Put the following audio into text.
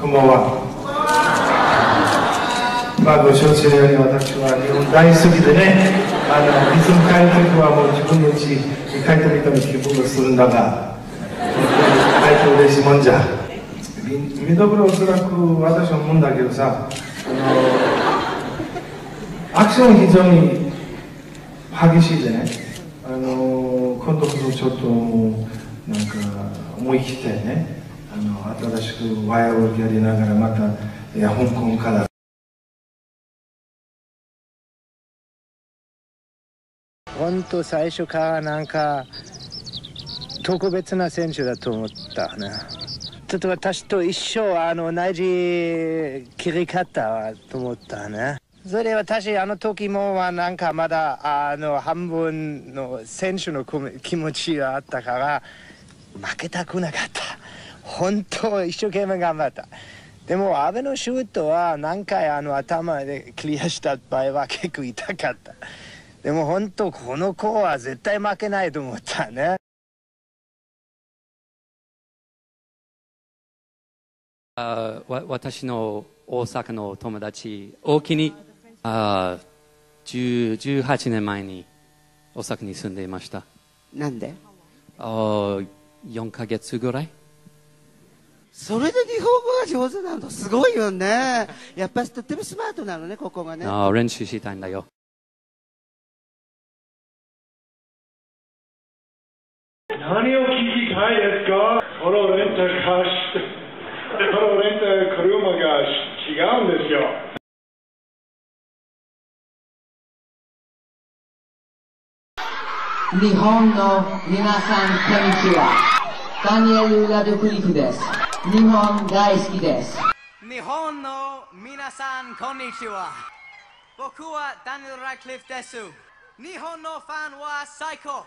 こんばんは。まあ、ご承知のように私は日本大好きでね、あの、いつも帰るときはもう自分の家に帰ってみたい気分がするんだが、帰って嬉しいもんじゃ。見どころおそらく私は思うんだけどさ、あの、アクション非常に激しいでね、あの、今度こそちょっともう、なんか思い切ってね、あの、新しくワイヤーをやりながらまた、いや、香港から本当最初からなんか特別な選手だと思ったね。ちょっと私と一緒あの同じ切り方と思ったね。それで私あの時もはなんかまだあの半分の選手の気持ちがあったから負けたくなかった。本当一生懸命頑張った。でも阿部のシュートは何回あの頭でクリアした場合は結構痛かった。でも本当この子は絶対負けないと思ったね。あわ私の大阪の友達、大きにあ18年前に大阪に住んでいました。なんで？あ4ヶ月ぐらいそれで日本語が上手なの？すごいよね。やっぱりとってもスマートなのね、ここがね。あ練習したいんだよ。何を聞きたいですか？このレンタカーし、このレンタ車が違うんですよ。日本の皆さん、こんにちは。ダニエル・ラドクリフです。日本大好きです。日本の皆さん、こんにちは。僕はダニエル・ラクリフです。日本のファンは最高。